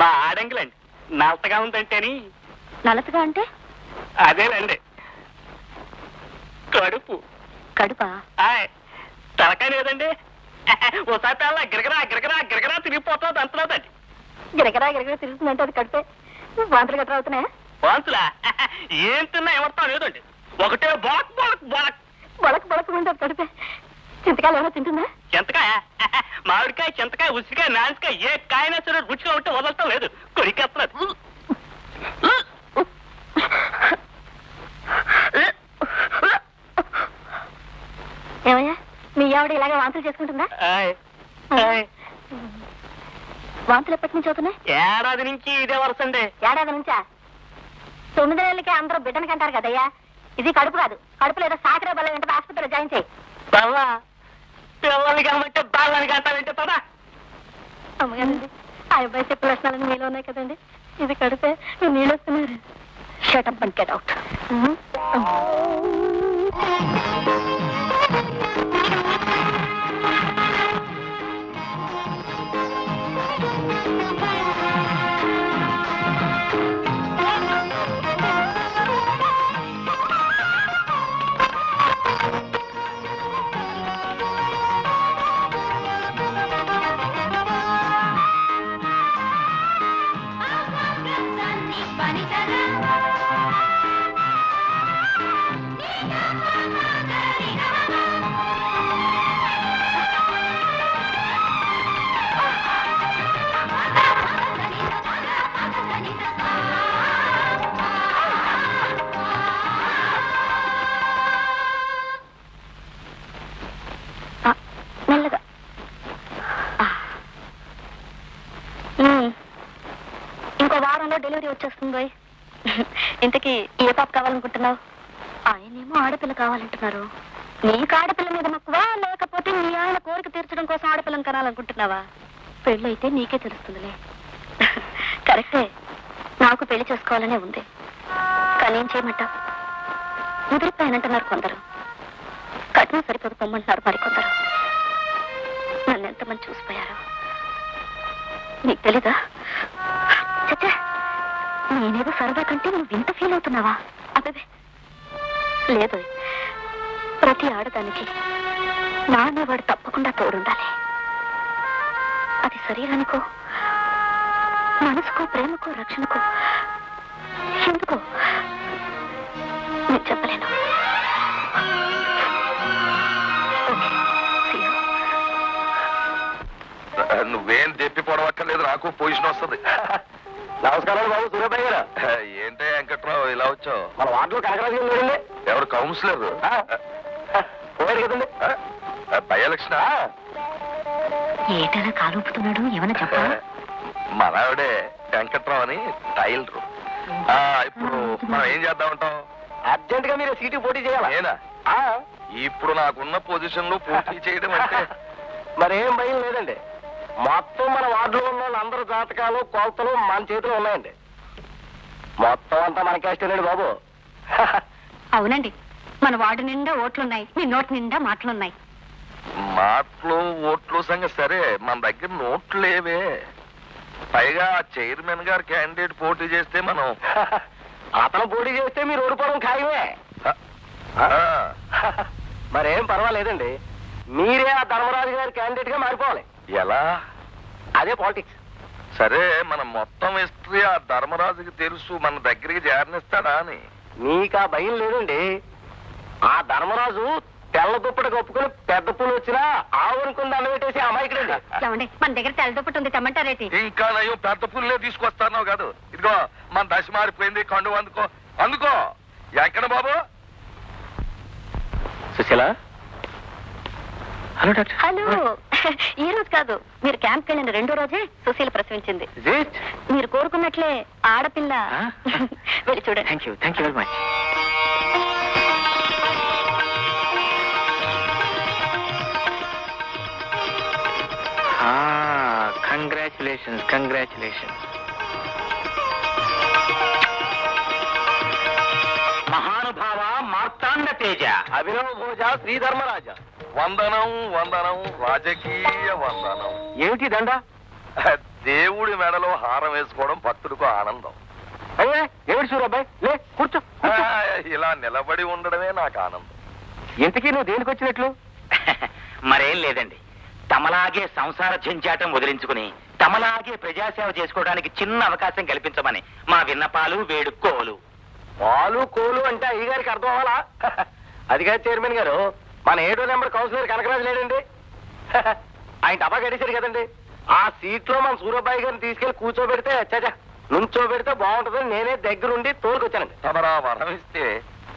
మా ఆడంగులండి. నలతగా ఉందంటేని. నలతగా అంటే? అదేనండి. కడుపు. కడుపా? తలకాయ లేదండి. ఓసారి పిల్ల గిరగరా గిరగరా గిరగరా తిరిగిపోతుంది అంటున్నదండి. గిరగరా గిరగరా తిరుగుతుందంటే అది కడిపే. వాంతులు గట్రా అవుతున్నాయా? వాంతులా? ఏం తిన్నా ఎవరితో లేదండి. ఒకటే బాక్ బాక్ బాక్ బొలక బొలక ఉంటే అది కడిపే. చింతకాయలు ఏమైనా తింటుందా? చింతకాయ? మామిడికాయ చింతకాయ ఉసిరికాయ నాన్సికాయ ఏ కాయనా సరే రుచిగా ఉంటే వదలటం లేదు. కొరికేస్తున్నారు. ఏమయ్యా మీ ఆవిడ ఇలాగే వాంతులు చేసుకుంటుందా. వాంతులు ఎప్పటి నుంచి అవుతున్నాయి? ఏడాది నుంచి ఇదే వరుసండి. ఏడాది నుంచా? తొమ్మిది నెలలకి అందరూ బిడ్డని కంటారు కదయ్యా. ఇది కడుపు కాదు. కడుపు లేదా సాకరే బల్ల వెంటనే ఆసుపత్రిలో జాయిన్ చేయి. పిల్లల్ని కనబట్టే బాలని కంటారంటే పదా అమ్మగారండి ఆ అబ్బాయి చెప్పిన లక్షణాలు మీలో ఉన్నాయి కదండి. ఇది మీరు నీళ్ళు వస్తున్నారు. Shut up and get out Manita వారంలో డెలివరీ వచ్చేస్తుంది. ఇంతకీ ఏ పాప కావాలనుకుంటున్నావు? ఆయనేమో ఆడపిల్ల కావాలంటున్నారు. నీకు ఆడపిల్ల మీద మక్కువ లేకపోతే నీ ఆయన కోరిక తీర్చడం కోసం ఆడపిల్లని కనాలనుకుంటున్నావా? పెళ్ళైతే నీకే తెలుస్తుందిలే. కరెక్టే. నాకు పెళ్ళి చేసుకోవాలనే ఉంది. కానీ ఏం చేయమంటావు? ముదిరిపోయానంటున్నారు కొందరు. కట్నం సరిపోదు పొమ్మంటున్నారు మరికొందరు. నన్ను ఎంతమంది చూసిపోయారు? నీకు తెలీదా? చచ్చా. నేనేదో సరదా కంటే నువ్వు ఇంత ఫీల్ అవుతున్నావా? అబ్బే లేదు. ప్రతి ఆడదానికి నాన్నవాడు తప్పకుండా తోడుండాలి. అది శరీరానికో మనసుకో ప్రేమకో రక్షణకో. ఎందుకో? నేను చెప్పలేను. నువ్వేం చెప్పి పొడవక్కర్లేదు నాకు పొజిషన్ వస్తుంది. నమస్కారం బాబు సూర్యబాయి గారు. ఏంటే వెంకట్రావు ఇలా వచ్చావు? మన వార్డులో కనకరాజు గారు ఎవరు కౌన్సిలర్? పోయారు కదండి. బై ఎలక్షన్ ఏటలా కాలుపుతున్నాడు ఏమైనా చెప్పా మనవిడే వెంకట్రావు అని టైలర్. ఆ, ఇప్పుడు మనం ఏం చేద్దామంటాం అర్జెంట్గా మీరు సీటు పోటీ చేయాలా? నేనా? ఆ, ఇప్పుడు నాకున్న పొజిషన్లో పోటీ చేయడం అంటే మరేం భయం లేదండి. మొత్తం మన వార్డులో ఉన్న వాళ్ళందరూ జాతకాలు కొలతలు మన చేతిలో ఉన్నాయండి. మొత్తం అంతా మనకేస్తేనండి బాబు. అవునండి. మన వార్డు నిండా ఓట్లున్నాయి. మీ నోటి నిండా మాటలున్నాయి. మాటలు ఓట్లు సంగతి సరే. మన దగ్గర నోట్లు లేవే. పైగా చైర్మన్ గారు క్యాండిడేట్ పోటీ చేస్తే మనం అతను పోటీ చేస్తే మీరు ఓడిపోవడం ఖాయమే. మరేం పర్వాలేదండి. మీరే ఆ ధర్మరాజు గారి క్యాండిడేట్గా మారిపోవాలి. ఎలా? అదే పాలిటిక్స్. సరే మన మొత్తం హిస్టరీ ఆ ధర్మరాజుకి తెలుసు మన దగ్గరికి చేరనిస్తాడా అని. మీకు ఆ భయం లేదండి. ఆ ధర్మరాజు తెల్ల దుప్పటి కప్పుకుని పెద్ద పూలు వచ్చినా ఆవునుకుని దండ పెట్టేసి అమాయకుడండి. ఏమండి మన దగ్గర తెల్లదుప్పటి ఉంది తెమ్మంటారేటి? ఇంకా నయం పెద్ద పుల్లే తీసుకొస్తాను కాదు. ఇదిగో మన దశ మారిపోయింది కండు అందుకో అందుకో. ఎక్కడ బాబు? సుశీల? Hello doctor. హలో. ఈ రోజు కాదు. మీరు క్యాంప్కి వెళ్ళిన రెండో రోజే సుశీల ప్రసవించింది. మీరు కోరుకున్నట్లే ఆడపిల్ల. ఆ? వెళ్ళి చూడండి. Thank you thank you very much congratulations congratulations మహానుభావ మార్తాండ తేజ అభినవ భోజ శ్రీధర్మరాజ. వందనం వందనం రాజకీయ వందనం. ఏమిటి దండ? దేవుడి మెడలో హారం వేసుకోవడం భక్తుడికి ఆనందం. అయ్యే ఏమిటి సూరబ్బాయి లే కూర్చో. ఇలా నిలబడి ఉండడమే నాకు ఆనందం. ఇంతకీ నువ్వు దేనికి వచ్చినట్లు? మరేం లేదండి. తమలాగే సంసార చెంచాటం వదిలించుకుని తమలాగే ప్రజాసేవ చేసుకోవడానికి చిన్న అవకాశం కల్పించమని మా విన్నపాలు వేడుకోలు. పాలు కోలు అంటే అయ్యగారికి అర్థం అవ్వాలా? అది కాదు చైర్మన్ గారు. మన ఏడో నెంబర్ కౌన్సిలర్ కనకరాజు లేడండి. ఆయన డబ్బా గడిచారు కదండి. ఆ సీట్లో మన సూరబ్బాయి గారిని తీసుకెళ్ళి కూర్చోబెడితే చచ్చా నుంచోబెడితే బాగుంటుందని నేనే దగ్గరుండి తోలుకొచ్చానండి. తమరా వరం ఇస్తే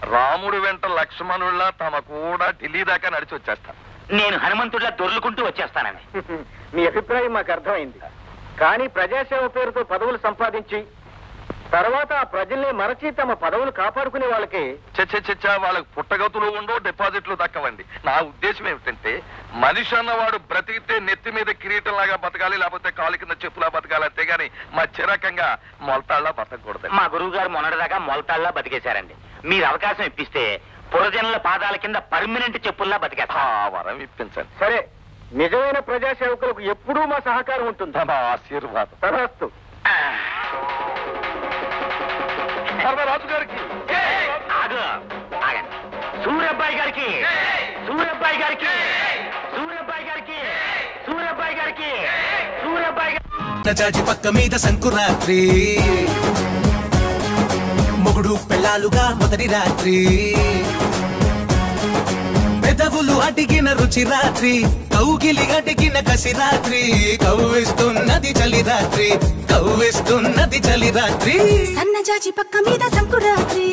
రాముడు వెంట లక్ష్మణుళ్ళ తమ కూడా ఢిల్లీ దాకా నడిచి వచ్చేస్తాను నేను హనుమంతుడిలా దొర్లుకుంటూ వచ్చేస్తానండి. మీ అభిప్రాయం మాకు అర్థమైంది. కానీ ప్రజాసేవ పేరుతో పదవులు సంపాదించి తర్వాత ఆ ప్రజల్ని మరచి తమ పదవులు కాపాడుకునే వాళ్ళకి చచ్చ చచ్చ వాళ్ళకి పుట్టగతులు ఉండో డిపాజిట్లు దక్కవండి. నా ఉద్దేశం ఏమిటంటే మనిషి అన్నవాడు బ్రతికితే నెత్తి మీద కిరీటం లాగా బతకాలి లేకపోతే కాలు కింద చెప్పులా బతకాలి అంతేగాని మధ్య రకంగా మొలతాళ్ళ బతకూడదు మా గురువు గారు మొన్నటిదాకా మొలతాళ్ళలా బతికేశారండి. మీరు అవకాశం ఇప్పిస్తే పురజనుల పాదాల కింద పర్మనెంట్ చెప్పుల్లా బతికేస్తా. ఆ వరం ఇప్పించండి. సరే నిజమైన ప్రజాసేవకులకు ఎప్పుడూ మా సహకారం ఉంటుంది. తమ ఆశీర్వాదం. ధర్మరాజు గారికి. సూర్యబ్బాయి గారికి. సూర్యబ్బాయి గారికి. సూర్యబ్బాయి గారికి. సూర్యబ్బాయి గారికి. సూర్యబ్బాయి గారికి. చాచి పక్క మీద సంకురాత్రి మొగుడు పెళ్ళాలుగా మొదటి రాత్రి. కవులు అడిగిన రుచి రాత్రి కౌకిలి అడిగిన కసి రాత్రి కవ్విస్తున్నది చలి రాత్రి కవ్విస్తున్నది చలి రాత్రి. సన్నజాజి పక్క మీద సంకురాత్రి